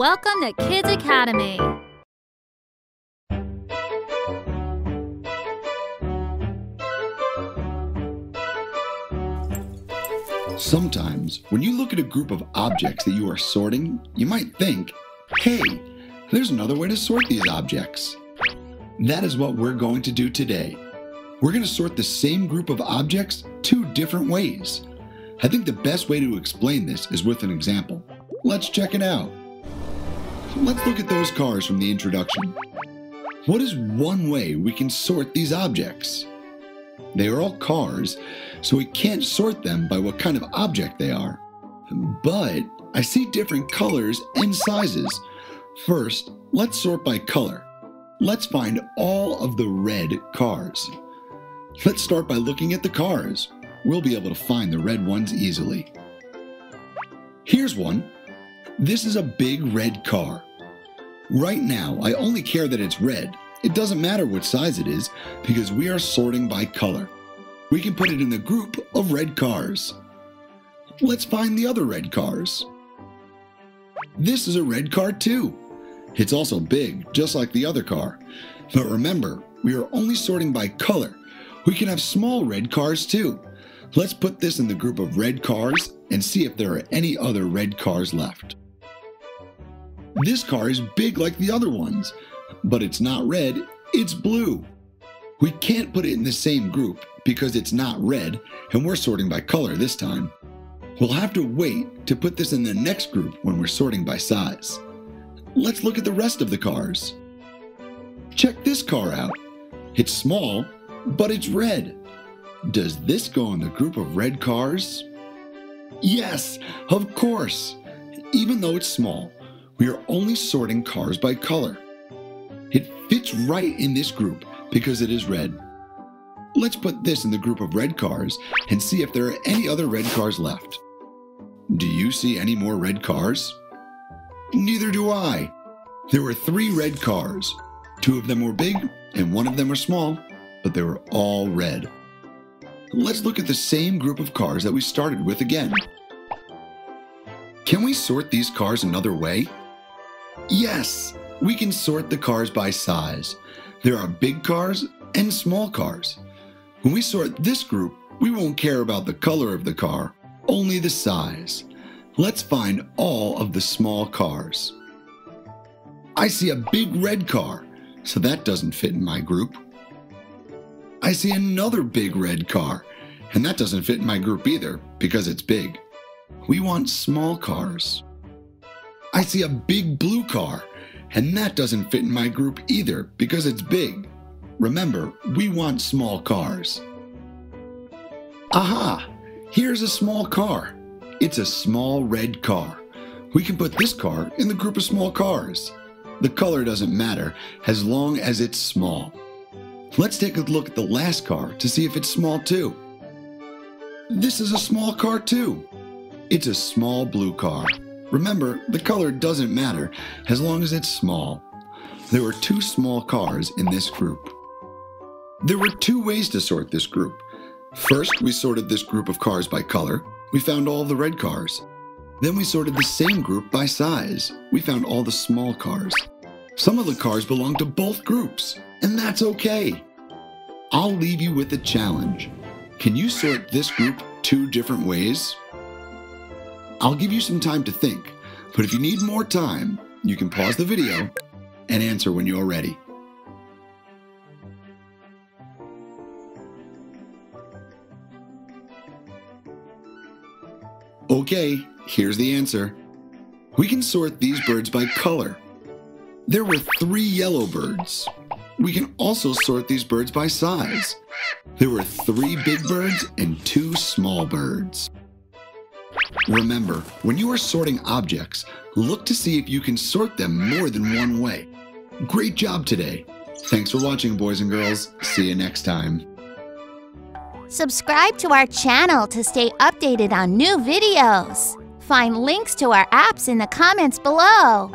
Welcome to Kids Academy. Sometimes, when you look at a group of objects that you are sorting, you might think, hey, there's another way to sort these objects. That is what we're going to do today. We're going to sort the same group of objects two different ways. I think the best way to explain this is with an example. Let's check it out. Let's look at those cars from the introduction. What is one way we can sort these objects? They are all cars, so we can't sort them by what kind of object they are. But I see different colors and sizes. First, let's sort by color. Let's find all of the red cars. Let's start by looking at the cars. We'll be able to find the red ones easily. Here's one. This is a big red car. Right now, I only care that it's red. It doesn't matter what size it is because we are sorting by color. We can put it in the group of red cars. Let's find the other red cars. This is a red car too. It's also big, just like the other car. But remember, we are only sorting by color. We can have small red cars too. Let's put this in the group of red cars and see if there are any other red cars left. This car is big like the other ones, but it's not red, it's blue. We can't put it in the same group because it's not red and we're sorting by color this time. We'll have to wait to put this in the next group when we're sorting by size. Let's look at the rest of the cars. Check this car out. It's small, but it's red. Does this go in the group of red cars? Yes, of course. Even though it's small, we are only sorting cars by color. It fits right in this group because it is red. Let's put this in the group of red cars and see if there are any other red cars left. Do you see any more red cars? Neither do I. There were three red cars. Two of them were big and one of them were small, but they were all red. Let's look at the same group of cars that we started with again. Can we sort these cars another way? Yes, we can sort the cars by size. There are big cars and small cars. When we sort this group, we won't care about the color of the car, only the size. Let's find all of the small cars. I see a big red car, so that doesn't fit in my group. I see another big red car, and that doesn't fit in my group either because it's big. We want small cars. I see a big blue car, and that doesn't fit in my group either because it's big. Remember, we want small cars. Aha! Here's a small car. It's a small red car. We can put this car in the group of small cars. The color doesn't matter as long as it's small. Let's take a look at the last car to see if it's small too. This is a small car too. It's a small blue car. Remember, the color doesn't matter as long as it's small. There were two small cars in this group. There were two ways to sort this group. First, we sorted this group of cars by color. We found all the red cars. Then we sorted the same group by size. We found all the small cars. Some of the cars belong to both groups, and that's okay. I'll leave you with a challenge. Can you sort this group two different ways? I'll give you some time to think, but if you need more time, you can pause the video and answer when you're ready. Okay, here's the answer. We can sort these birds by color. There were three yellow birds. We can also sort these birds by size. There were three big birds and two small birds. Remember, when you are sorting objects, look to see if you can sort them more than one way. Great job today. Thanks for watching, boys and girls. See you next time. Subscribe to our channel to stay updated on new videos. Find links to our apps in the comments below.